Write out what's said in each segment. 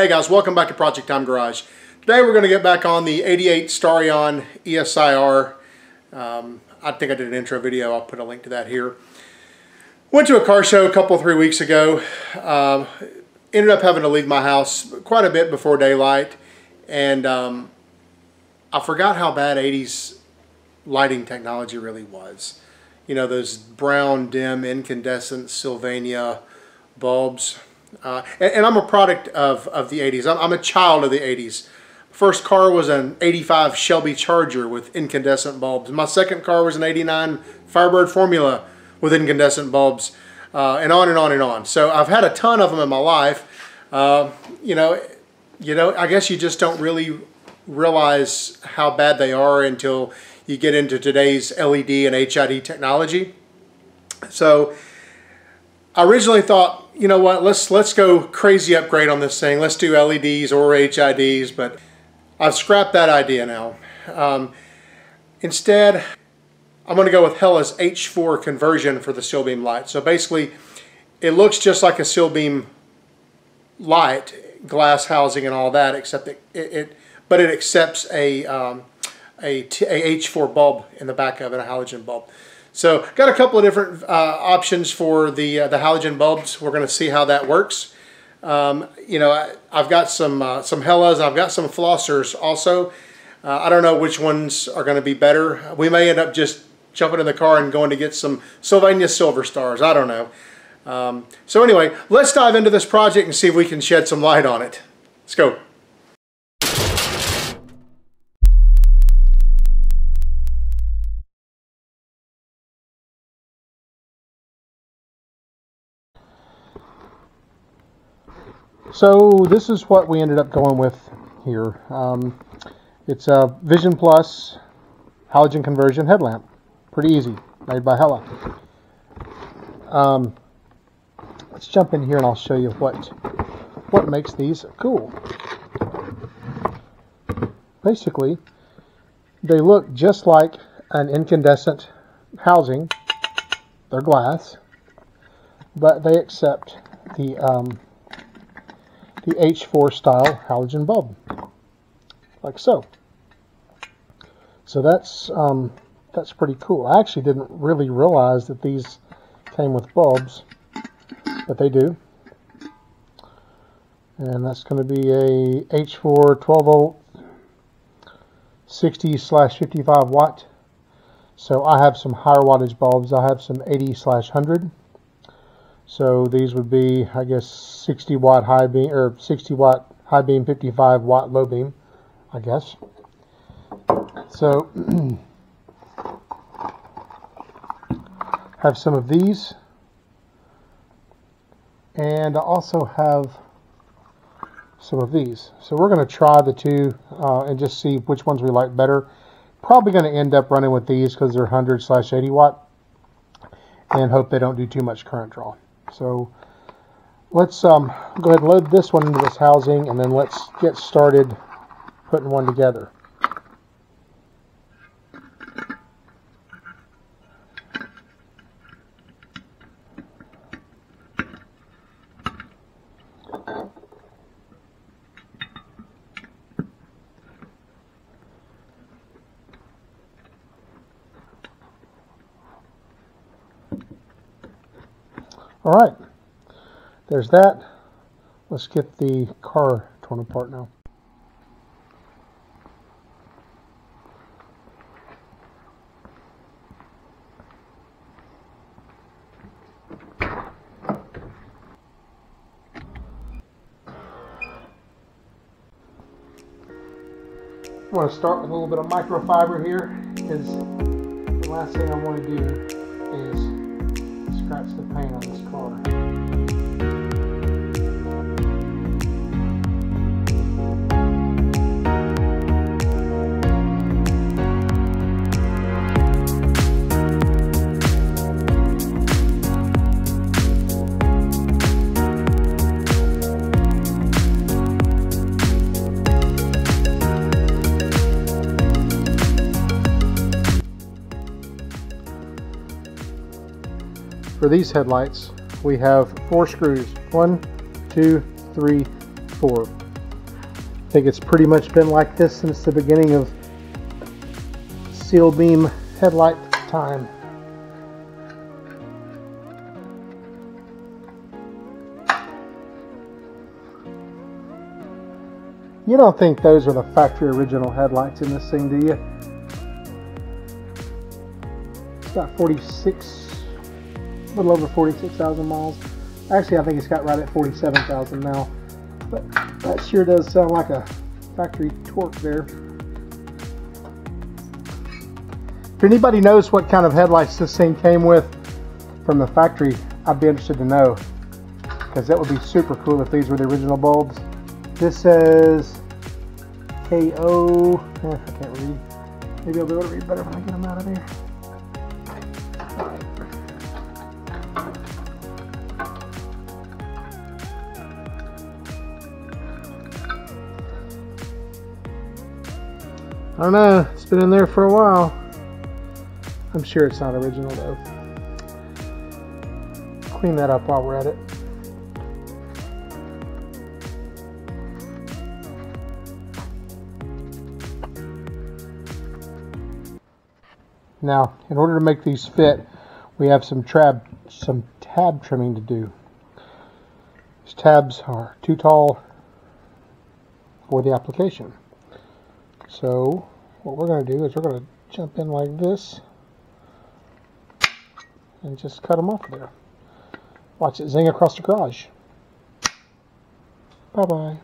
Hey guys, welcome back to Project Time Garage. Today we're going to get back on the 88 Starion ESI-R. Um, I think I did an intro video, I'll put a link to that here. Went to a car show a couple, three weeks ago. Um, ended up having to leave my house quite a bit before daylight. And um, I forgot how bad 80s lighting technology really was. You know, those brown, dim, incandescent Sylvania bulbs uh, and, and, I'm a product of, of the 80s. I'm, I'm, a child of the 80s. First car was an 85 Shelby Charger with incandescent bulbs. My second car was an 89 Firebird Formula with incandescent bulbs. Uh, and on and on and on. So I've had a ton of them in my life. Uh, you know, you know, I guess you just don't really realize how bad they are until you get into today's LED and HID technology. So I originally thought, you know what, let's let's go crazy upgrade on this thing. Let's do LEDs or HIDs, but I've scrapped that idea now. Um, instead, I'm going to go with Hella's H4 conversion for the seal beam light. So basically, it looks just like a seal beam light, glass housing and all that, except it, it, it but it accepts a, um, a, a H4 bulb in the back of it, a halogen bulb. So got a couple of different uh, options for the, uh, the halogen bulbs. We're going to see how that works. Um, you know, I, have got some, uh, some Hellas, I've got some flossers also. Uh, I don't know which ones are going to be better. We may end up just jumping in the car and going to get some Sylvania Silver Stars. I don't know. Um, so anyway, let's dive into this project and see if we can shed some light on it. Let's go. So this is what we ended up going with here. Um, it's a Vision Plus halogen conversion headlamp. Pretty easy, made by Hella. Um, let's jump in here and I'll show you what what makes these cool. Basically, they look just like an incandescent housing. They're glass, but they accept the um, the H4 style halogen bulb, like so. So that's um, that's pretty cool. I actually didn't really realize that these came with bulbs, but they do. And that's going to be a H4 12 volt 60 slash 55 watt. So I have some higher wattage bulbs. I have some 80 slash 100 so these would be, I guess, 60 watt high beam or 60 watt high beam, 55 watt low beam, I guess. So have some of these, and I also have some of these. So we're going to try the two uh, and just see which ones we like better. Probably going to end up running with these because they're 100 slash 80 watt and hope they don't do too much current draw. So let's um, go ahead and load this one into this housing and then let's get started putting one together. All right, there's that. Let's get the car torn apart now. I want to start with a little bit of microfiber here because the last thing I want to do is scratch the paint on this car. For these headlights, we have four screws. One, two, three, four. I think it's pretty much been like this since the beginning of seal beam headlight time. You don't think those are the factory original headlights in this thing, do you? It's got 46, a little over 46,000 miles. Actually, I think it's got right at 47,000 now. But that sure does sound like a factory torque there. If anybody knows what kind of headlights this thing came with from the factory, I'd be interested to know. Because that would be super cool if these were the original bulbs. This says KO. Eh, I can't read. Maybe I'll be able to read better when I get them out of there. I don't know, it's been in there for a while. I'm sure it's not original though. Clean that up while we're at it. Now, in order to make these fit, we have some tab, some tab trimming to do. These tabs are too tall for the application. So what we're going to do is we're going to jump in like this and just cut them off there. Watch it zing across the garage. Bye-bye.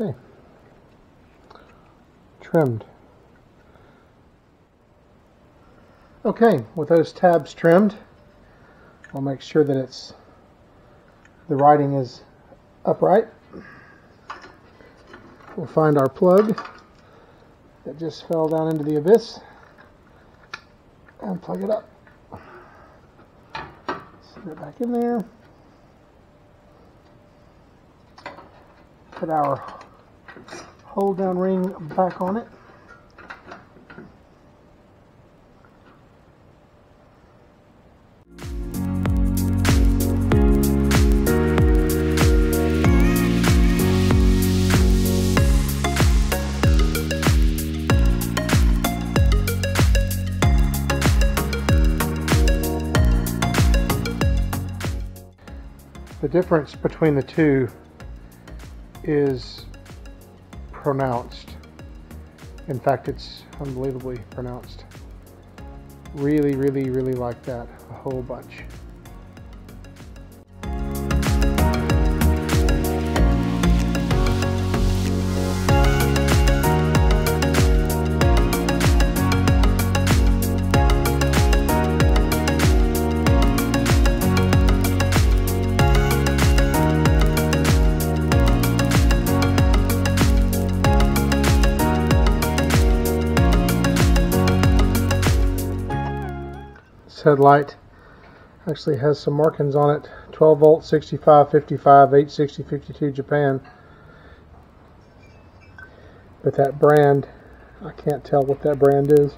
Okay. Trimmed. Okay, with those tabs trimmed, I'll make sure that it's the writing is upright. We'll find our plug that just fell down into the abyss and plug it up. Set it back in there. Put our hold down ring back on it. The difference between the two is pronounced. In fact, it's unbelievably pronounced. Really, really, really like that a whole bunch. Headlight actually has some markings on it. 12 volt 65 55 860 52 Japan. But that brand I can't tell what that brand is.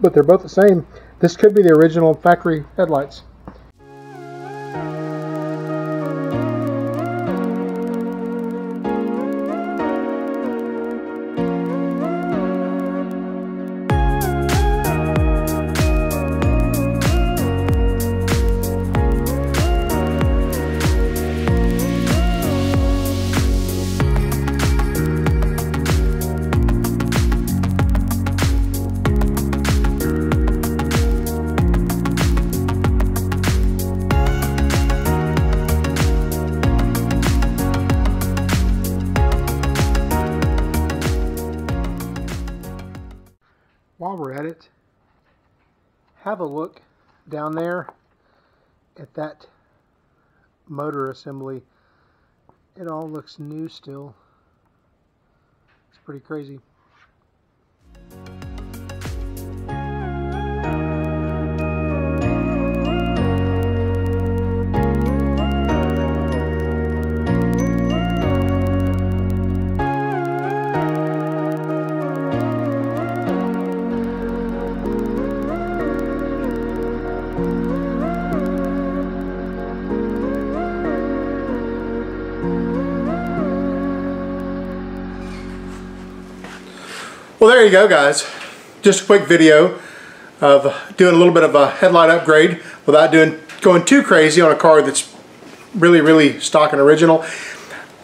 But they're both the same. This could be the original factory headlights while we're at it, have a look down there at that motor assembly. It all looks new still. It's pretty crazy. Well, there you go, guys. Just a quick video of doing a little bit of a headlight upgrade without doing going too crazy on a car that's really, really stock and original.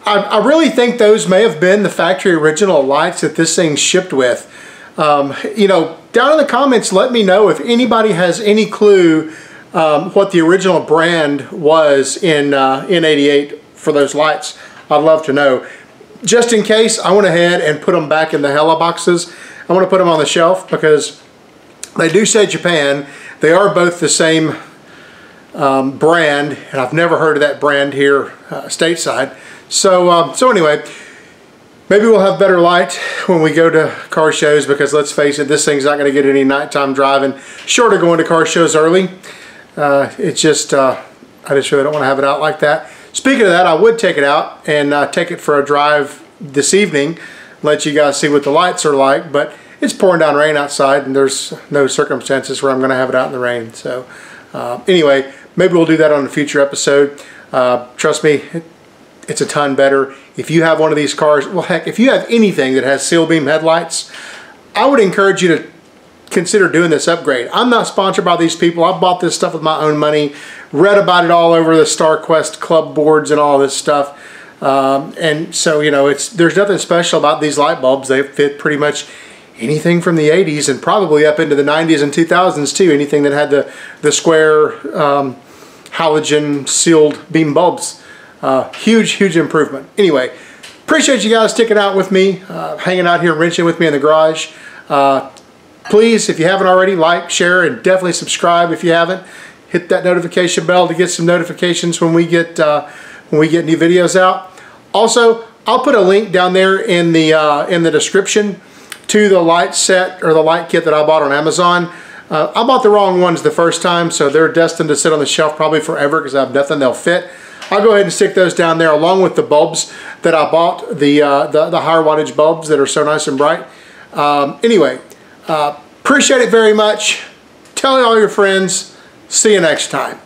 I, I really think those may have been the factory original lights that this thing shipped with. Um, you know, down in the comments, let me know if anybody has any clue um, what the original brand was in, uh, in 88 for those lights. I'd love to know. Just in case, I went ahead and put them back in the Hella boxes. I want to put them on the shelf because they do say Japan. They are both the same um, brand, and I've never heard of that brand here uh, stateside. So, um, so anyway, maybe we'll have better light when we go to car shows because let's face it, this thing's not going to get any nighttime driving. Short of going to car shows early, uh, it's just, uh, I just really don't want to have it out like that. Speaking of that, I would take it out and uh, take it for a drive this evening, let you guys see what the lights are like, but it's pouring down rain outside and there's no circumstances where I'm going to have it out in the rain. So uh, anyway, maybe we'll do that on a future episode. Uh, trust me, it, it's a ton better. If you have one of these cars, well heck, if you have anything that has seal beam headlights, I would encourage you to consider doing this upgrade. I'm not sponsored by these people. I bought this stuff with my own money, read about it all over the StarQuest club boards and all this stuff. Um, and so, you know, it's there's nothing special about these light bulbs. They fit pretty much anything from the 80s and probably up into the 90s and 2000s too. Anything that had the, the square um, halogen sealed beam bulbs. Uh, huge, huge improvement. Anyway, appreciate you guys sticking out with me, uh, hanging out here, wrenching with me in the garage. Uh, please, if you haven't already, like, share, and definitely subscribe if you haven't. Hit that notification bell to get some notifications when we get uh, when we get new videos out. Also, I'll put a link down there in the uh, in the description to the light set or the light kit that I bought on Amazon. Uh, I bought the wrong ones the first time, so they're destined to sit on the shelf probably forever because I have nothing they'll fit. I'll go ahead and stick those down there along with the bulbs that I bought, the, uh, the, the, higher wattage bulbs that are so nice and bright. Um, anyway, uh, appreciate it very much. Tell all your friends. See you next time.